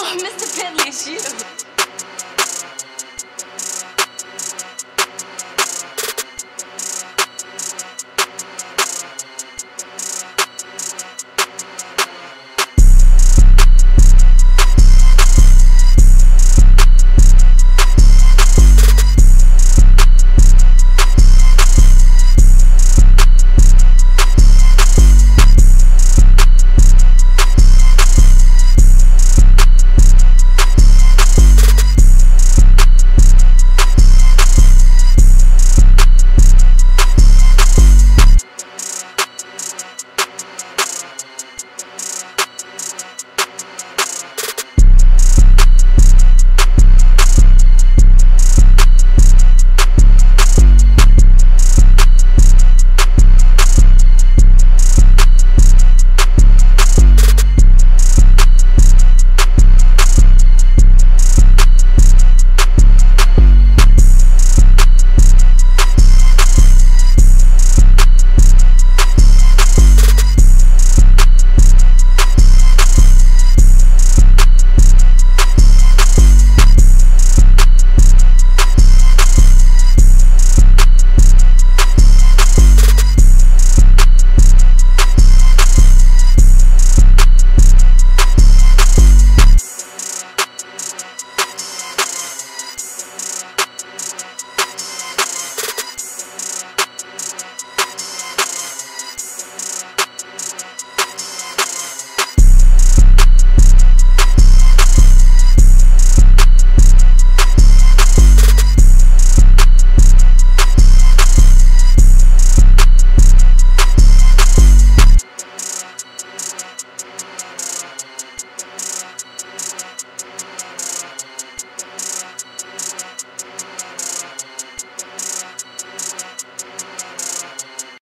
Mr. Bentley, it's you.